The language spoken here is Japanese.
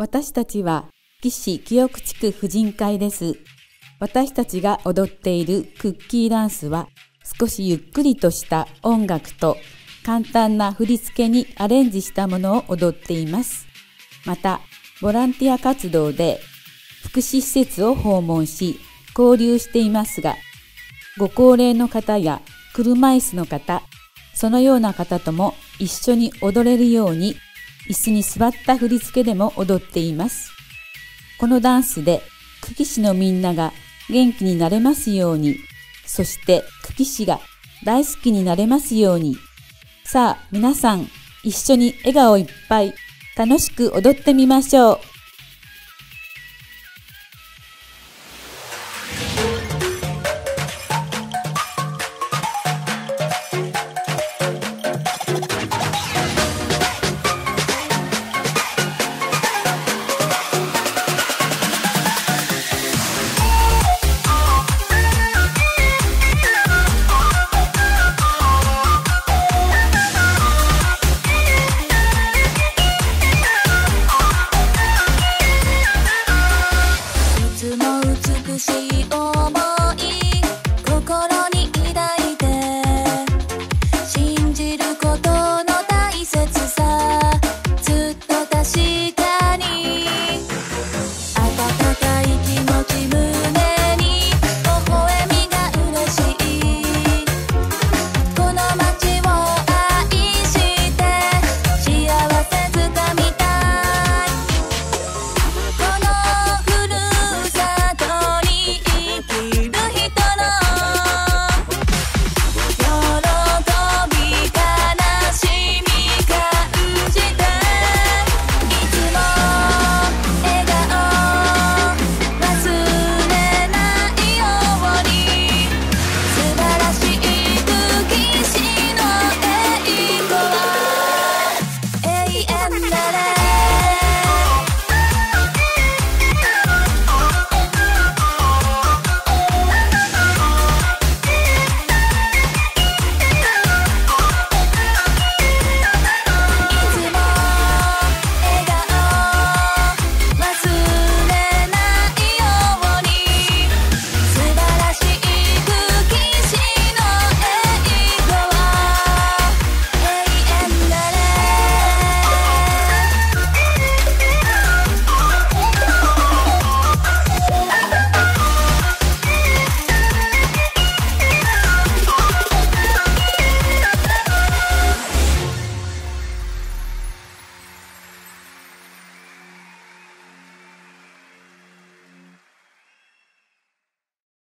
私たちは岸記憶地区婦人会です。私たちが踊っているクッキーダンスは少しゆっくりとした音楽と簡単な振り付けにアレンジしたものを踊っています。また、ボランティア活動で福祉施設を訪問し交流していますが、ご高齢の方や車椅子の方、そのような方とも一緒に踊れるように椅子に座った振り付けでも踊っています。このダンスで久喜市のみんなが元気になれますように、そして久喜市が大好きになれますように。さあ皆さん一緒に笑顔いっぱい楽しく踊ってみましょう。